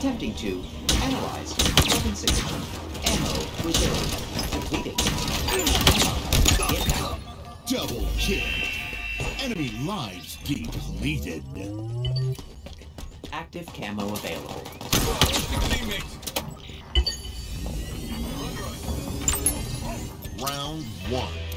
Attempting to analyze weapon signature. Ammo reserved. Depleted. Inbound. Double kill. Enemy lives depleted. Active camo available. round one.